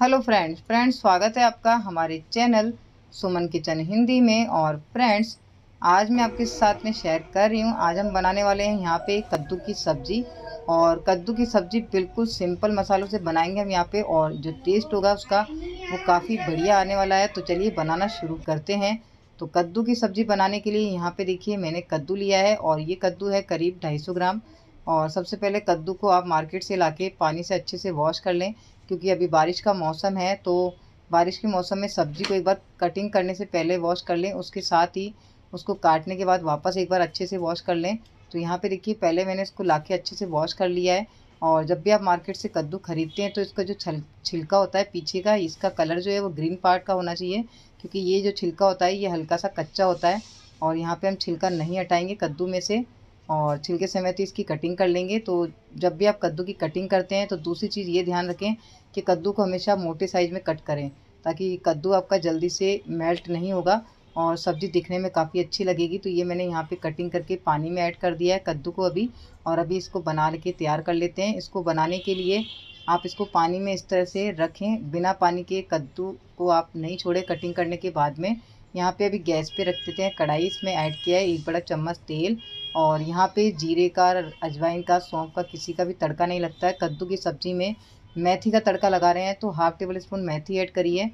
Hello friends friends स्वागत है आपका हमारे चैनल सुमन किचन हिंदी में और फ्रेंड्स, आज मैं आपके साथ में शेयर कर रही हूँ। आज हम बनाने वाले हैं यहाँ पे कद्दू की सब्ज़ी और कद्दू की सब्ज़ी बिल्कुल सिंपल मसालों से बनाएँगे हम यहाँ पे और जो टेस्ट होगा उसका वो काफ़ी बढ़िया आने वाला है। तो चलिए बनाना शुरू करते हैं। तो कद्दू की सब्ज़ी बनाने के लिए यहाँ पे देखिए मैंने कद्दू लिया है और ये कद्दू है करीब ढाई ग्राम। और सबसे पहले कद्दू को आप मार्केट से लाके पानी से अच्छे से वॉश कर लें, क्योंकि अभी बारिश का मौसम है तो बारिश के मौसम में सब्ज़ी को एक बार कटिंग करने से पहले वॉश कर लें, उसके साथ ही उसको काटने के बाद वापस एक बार अच्छे से वॉश कर लें। तो यहाँ पे देखिए, पहले मैंने इसको ला के अच्छे से वॉश कर लिया है, और जब भी आप मार्केट से कद्दू ख़रीदते हैं तो इसका जो छल, छिलका होता है पीछे का, इसका कलर जो है वो ग्रीन पार्ट का होना चाहिए, क्योंकि ये जो छिलका होता है, ये हल्का सा कच्चा होता है, और यहाँ पे हम छिलका नहीं हटाएँगे कद्दू में से। और छिलके समेत इसकी कटिंग कर लेंगे। तो जब भी आप कद्दू की कटिंग करते हैं तो दूसरी चीज़ ये ध्यान रखें कि कद्दू को हमेशा मोटे साइज़ में कट करें, ताकि कद्दू आपका जल्दी से मेल्ट नहीं होगा और सब्ज़ी दिखने में काफ़ी अच्छी लगेगी। तो ये मैंने यहाँ पे कटिंग करके पानी में ऐड कर दिया है कद्दू को अभी और अभी इसको बना के तैयार कर लेते हैं। इसको बनाने के लिए आप इसको पानी में इस तरह से रखें। बिना पानी के कद्दू को आप नहीं छोड़े कटिंग करने के बाद में। यहाँ पे अभी गैस पे रख देते हैं। कढ़ाई इसमें ऐड किया है। एक बड़ा चम्मच तेल और यहाँ पे जीरे का अजवाइन का, सौंफ का, किसी का भी तड़का नहीं लगता है। कद्दू की सब्ज़ी में मेथी का तड़का लगा रहे हैं तो हाफ़ टेबल स्पून मेथी ऐड करिए।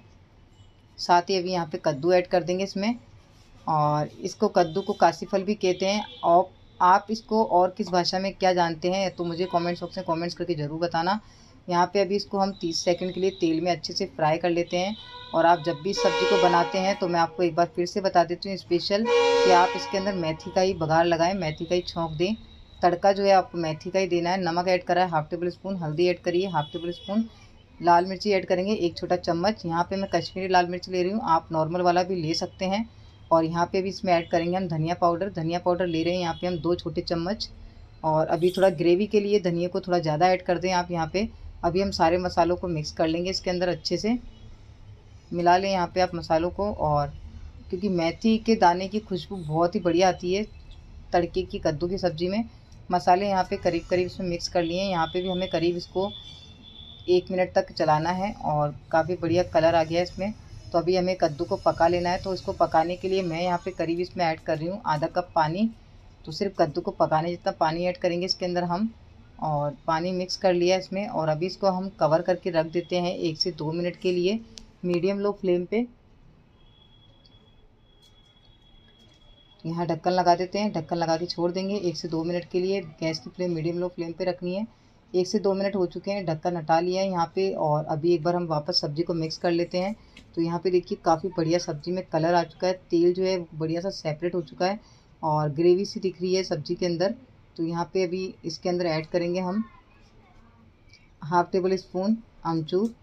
साथ ही अभी यहाँ पे कद्दू ऐड कर देंगे इसमें। और इसको कद्दू को काशी फल भी कहते हैं। और आप इसको और किस भाषा में क्या जानते हैं तो मुझे कॉमेंट्स बॉक्स में कॉमेंट्स करके ज़रूर बताना। यहाँ पे अभी इसको हम 30 सेकंड के लिए तेल में अच्छे से फ्राई कर लेते हैं और आप जब भी सब्ज़ी को बनाते हैं तो मैं आपको एक बार फिर से बता देती हूँ स्पेशल कि आप इसके अंदर मेथी का ही बघार लगाएँ, मेथी का ही छोंक दें। तड़का जो है आपको मेथी का ही देना है। नमक ऐड करा है, हाफ़ टेबल स्पून। हल्दी ऐड करिए, हाफ़ टेबल स्पून। लाल मिर्ची ऐड करेंगे, एक छोटा चम्मच। यहाँ पे मैं कश्मीरी लाल मिर्च ले रही हूँ, आप नॉर्मल वाला भी ले सकते हैं। और यहाँ पे भी इसमें ऐड करेंगे हम धनिया पाउडर। धनिया पाउडर ले रहे हैं यहाँ पे हम दो छोटे चम्मच। और अभी थोड़ा ग्रेवी के लिए धनिया को थोड़ा ज़्यादा ऐड कर दें आप यहाँ पे। अभी हम सारे मसालों को मिक्स कर लेंगे इसके अंदर अच्छे से। मिला लें यहाँ पे आप मसालों को और क्योंकि मेथी के दाने की खुशबू बहुत ही बढ़िया आती है तड़के की कद्दू की सब्ज़ी में। मसाले यहाँ पे करीब करीब इसमें मिक्स कर लिए हैं। यहाँ पे भी हमें करीब इसको एक मिनट तक चलाना है और काफ़ी बढ़िया कलर आ गया है इसमें। तो अभी हमें कद्दू को पका लेना है। तो इसको पकाने के लिए मैं यहाँ पे करीब इसमें ऐड कर रही हूँ आधा कप पानी। तो सिर्फ़ कद्दू को पकाने जितना पानी ऐड करेंगे इसके अंदर हम। और पानी मिक्स कर लिया इसमें और अभी इसको हम कवर करके रख देते हैं एक से दो मिनट के लिए मीडियम लो फ्लेम पे। यहाँ ढक्कन लगा देते हैं, ढक्कन लगा के छोड़ देंगे। एक से दो मिनट के लिए गैस की फ्लेम मीडियम लो फ्लेम पे रखनी है। एक से दो मिनट हो चुके हैं, ढक्कन हटा लिया है यहाँ पे और अभी एक बार हम वापस सब्ज़ी को मिक्स कर लेते हैं। तो यहाँ पे देखिए काफ़ी बढ़िया सब्ज़ी में कलर आ चुका है, तेल जो है बढ़िया सा सेपरेट हो चुका है और ग्रेवी सी दिख रही है सब्ज़ी के अंदर। तो यहाँ पे अभी इसके अंदर ऐड करेंगे हम हाफ़ टेबल स्पून अमचूर।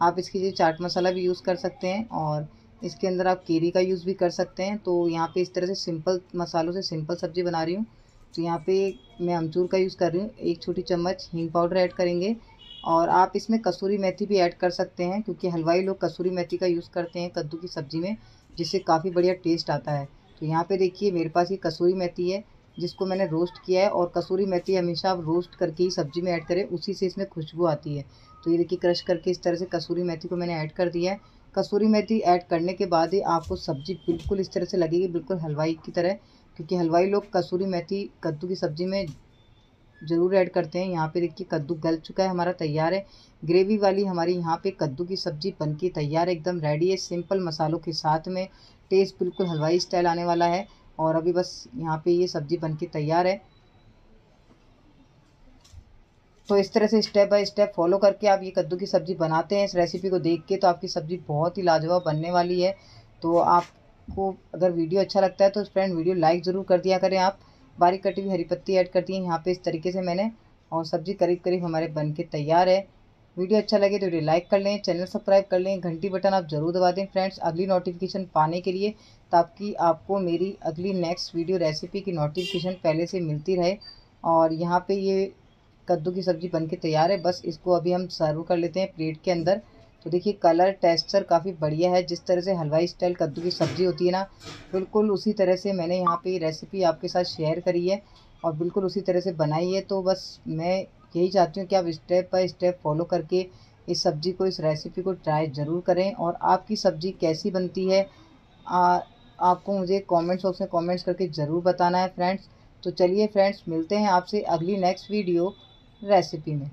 आप इसके लिए चाट मसाला भी यूज़ कर सकते हैं और इसके अंदर आप केरी का यूज़ भी कर सकते हैं। तो यहाँ पे इस तरह से सिंपल मसालों से सिंपल सब्ज़ी बना रही हूँ। तो यहाँ पे मैं अमचूर का यूज़ कर रही हूँ। एक छोटी चम्मच हींग पाउडर ऐड करेंगे और आप इसमें कसूरी मेथी भी ऐड कर सकते हैं क्योंकि हलवाई लोग कसूरी मेथी का यूज़ करते हैं कद्दू की सब्ज़ी में, जिससे काफ़ी बढ़िया टेस्ट आता है। तो यहाँ पे देखिए मेरे पास ये कसूरी मेथी है। जिसको मैंने रोस्ट किया है और कसूरी मेथी हमेशा आप रोस्ट करके ही सब्ज़ी में ऐड करें, उसी से इसमें खुशबू आती है। तो ये देखिए क्रश करके इस तरह से कसूरी मेथी को मैंने ऐड कर दिया है। कसूरी मेथी ऐड करने के बाद ही आपको सब्ज़ी बिल्कुल इस तरह से लगेगी, बिल्कुल हलवाई की तरह, क्योंकि हलवाई लोग कसूरी मेथी, कद्दू की सब्ज़ी में ज़रूर ऐड करते हैं। यहाँ पे देखिए कद्दू गल चुका है, हमारा तैयार है। ग्रेवी वाली हमारी यहाँ पे कद्दू की सब्ज़ी बन के तैयार एकदम रेडी है। सिंपल मसालों के साथ में टेस्ट बिल्कुल हलवाई स्टाइल आने वाला है। और अभी बस यहाँ पे ये सब्ज़ी बन के तैयार है। तो इस तरह से स्टेप बाय स्टेप फॉलो करके आप ये कद्दू की सब्ज़ी बनाते हैं। इस रेसिपी को देख के तो आपकी सब्ज़ी बहुत ही लाजवाब बनने वाली है। तो आपको अगर वीडियो अच्छा लगता है तो फ्रेंड वीडियो लाइक ज़रूर कर दिया करें आप। बारीक कटी हुई हरी पत्ती ऐड करती हैं। यहाँ पे इस तरीके से मैंने और सब्ज़ी करीब करीब हमारे बन के तैयार है। वीडियो अच्छा लगे तो वीडियो लाइक कर लें चैनल सब्सक्राइब कर लें, घंटी बटन आप ज़रूर दबा दें फ्रेंड्स अगली नोटिफिकेशन पाने के लिए, ताकि आपको मेरी अगली नेक्स्ट वीडियो रेसिपी की नोटिफिकेशन पहले से मिलती रहे। और यहाँ पे ये कद्दू की सब्ज़ी बन के तैयार है, बस इसको अभी हम सर्व कर लेते हैं प्लेट के अंदर। तो देखिए कलर टेक्सचर काफ़ी बढ़िया है। जिस तरह से हलवाई स्टाइल कद्दू की सब्ज़ी होती है ना, बिल्कुल उसी तरह से मैंने यहाँ पे रेसिपी आपके साथ शेयर करी है और बिल्कुल उसी तरह से बनाई है। तो बस मैं यही चाहती हूँ कि आप स्टेप बाई स्टेप फॉलो करके इस सब्ज़ी को इस रेसिपी को ट्राई ज़रूर करें और आपकी सब्ज़ी कैसी बनती है आ, आपको मुझे कमेंट्स बॉक्स में कमेंट्स करके ज़रूर बताना है फ्रेंड्स तो चलिए फ्रेंड्स मिलते हैं आपसे अगली नेक्स्ट वीडियो रेसिपी में।